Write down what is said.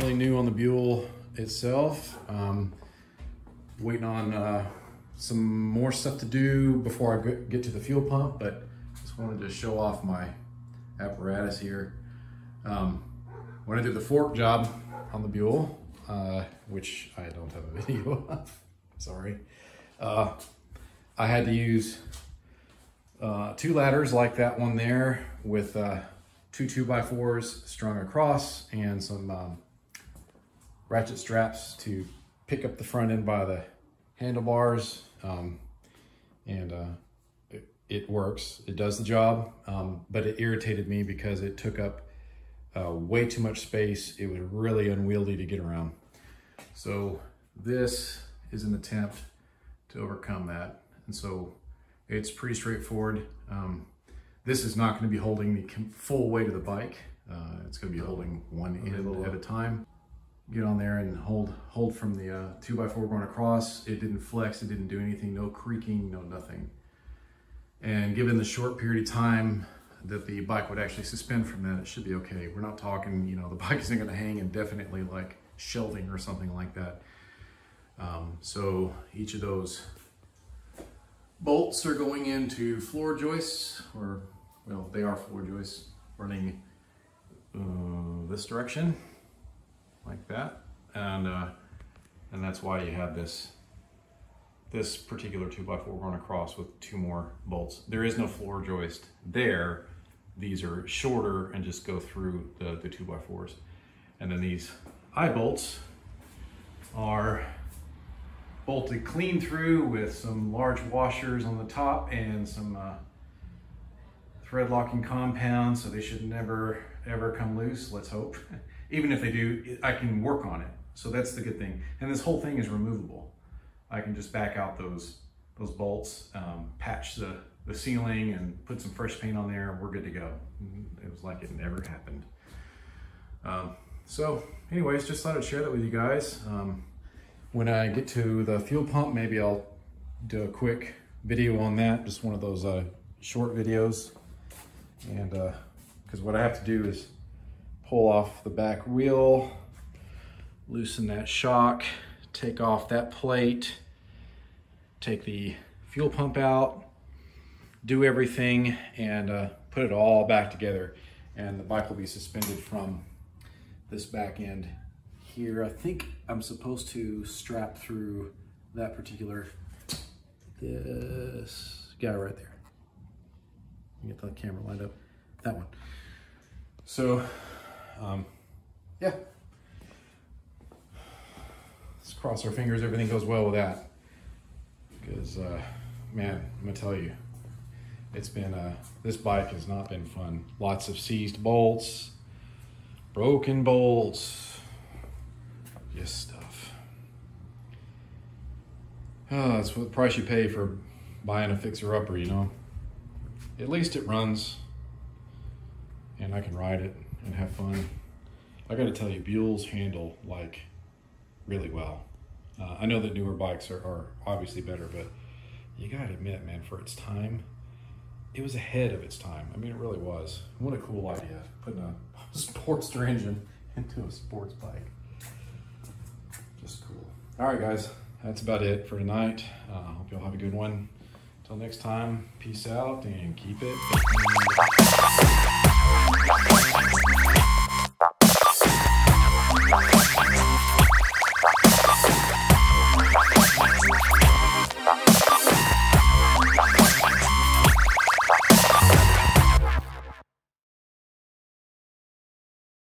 new on the Buell itself. Um, waiting on uh, some more stuff to do before I get to the fuel pump, but just wanted to show off my apparatus here. Um, when I did the fork job on the Buell, uh, which I don't have a video of, sorry, uh, I had to use uh, two ladders like that one there with uh, two two by fours strung across and some um, ratchet straps to pick up the front end by the handlebars. Um, and uh, it, it, works, it does the job, um, but it irritated me because it took up uh, way too much space. It was really unwieldy to get around. So this is an attempt to overcome that. And so it's pretty straightforward. Um, this is not going to be holding the full weight of the bike. Uh, it's going to be holding one end at a time. Get on there and hold hold from the uh, 2x4 going across. It didn't flex, it didn't do anything, no creaking, no nothing. And given the short period of time that the bike would actually suspend from that, it should be okay. We're not talking, you know, the bike isn't going to hang indefinitely like shelving or something like that. Um, so each of those bolts are going into floor joists or well, they are floor joists running uh, this direction, like that. And, uh, and that's why you have this, this particular 2x4 run across with two more bolts. There is no floor joist there. These are shorter and just go through the, the 2x4s. And then these eye bolts are bolted clean through with some large washers on the top and some uh, thread locking compound, so they should never ever come loose, let's hope. Even if they do, I can work on it. So that's the good thing. And this whole thing is removable. I can just back out those those bolts, um, patch the, the ceiling and put some fresh paint on there and we're good to go. It was like it never happened. Um, so anyways, just thought I'd share that with you guys. Um, when I get to the fuel pump, maybe I'll do a quick video on that. Just one of those uh, short videos. And because uh, what I have to do is pull off the back wheel, loosen that shock, take off that plate, take the fuel pump out, do everything and uh, put it all back together. And the bike will be suspended from this back end here. I think I'm supposed to strap through that particular, this guy right there get the camera lined up. That one. So, um, yeah. Let's cross our fingers everything goes well with that. Because, uh, man, I'm going to tell you, it's been, uh, this bike has not been fun. Lots of seized bolts, broken bolts, just stuff. Oh, that's what the price you pay for buying a fixer-upper, you know? at least it runs and I can ride it and have fun. I got to tell you, Buells handle like really well. Uh, I know that newer bikes are, are obviously better, but you got to admit, man, for its time, it was ahead of its time. I mean, it really was. What a cool idea, putting a Sportster engine into a sports bike. Just cool. All right, guys, that's about it for tonight. Uh, hope y'all have a good one. Until next time, peace out and keep it.